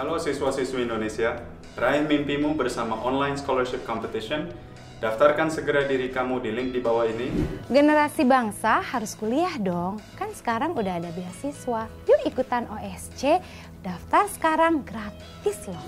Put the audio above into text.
Halo siswa-siswi Indonesia, raih mimpimu bersama Online Scholarship Competition. Daftarkan segera diri kamu di link di bawah ini. Generasi bangsa harus kuliah dong, kan sekarang udah ada beasiswa. Yuk ikutan OSC, daftar sekarang gratis loh.